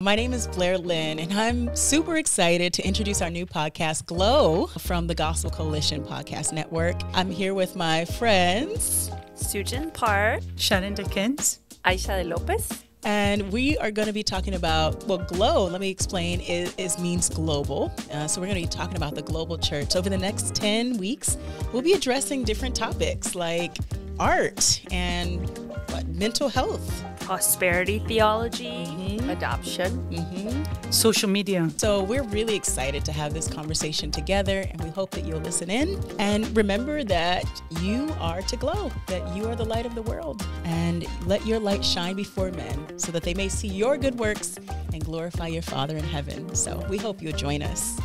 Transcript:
My name is Blaire Linne, and I'm super excited to introduce our new podcast, Glo, from the Gospel Coalition Podcast Network. I'm here with my friends, Soojin Park, Sharon Dickens, Aixa de Lopez. And we are going to be talking about, well, Glo, let me explain, is, is means global. Uh, so we're going to be talking about the global church. Over the next 10 weeks, we'll be addressing different topics like art and what, mental health, prosperity theology, mm-hmm. adoption, mm-hmm. social media. So we're really excited to have this conversation together, and we hope that you'll listen in. And remember that you are to glow, that you are the light of the world, and let your light shine before men so that they may see your good works and glorify your Father in heaven. So we hope you'll join us.